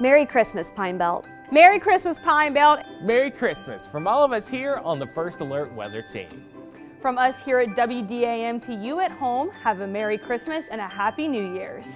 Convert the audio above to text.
Merry Christmas, Pine Belt. Merry Christmas, Pine Belt. Merry Christmas from all of us here on the First Alert Weather Team. From us here at WDAM to you at home, have a Merry Christmas and a Happy New Year's.